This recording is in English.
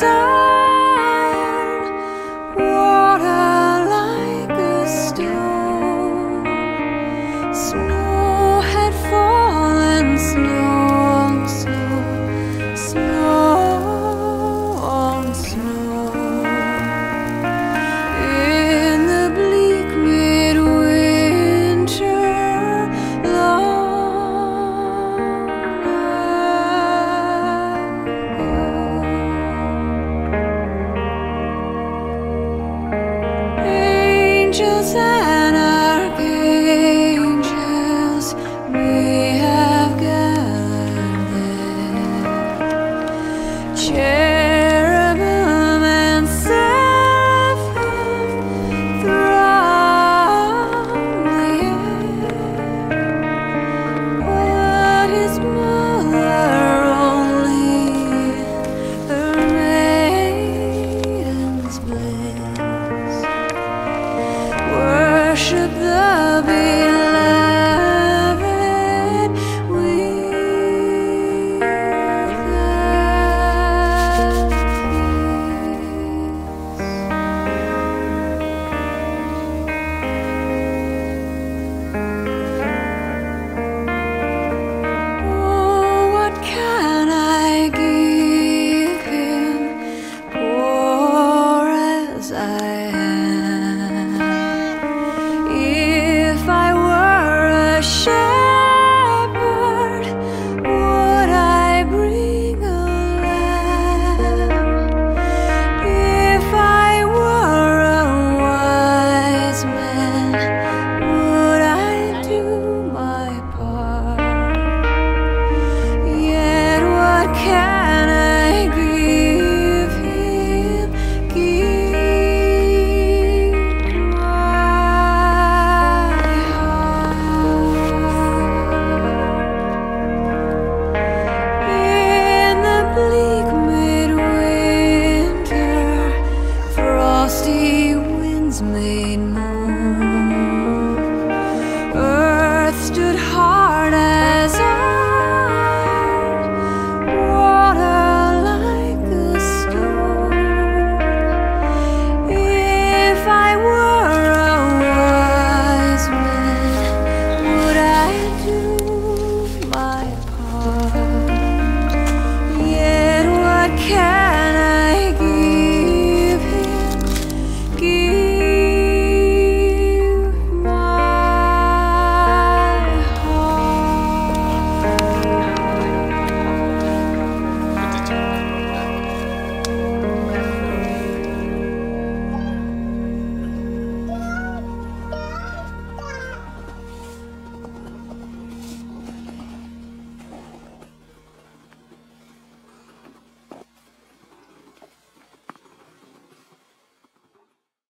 so angels and archangels we have gathered there. больше да. moon. Earth stood high.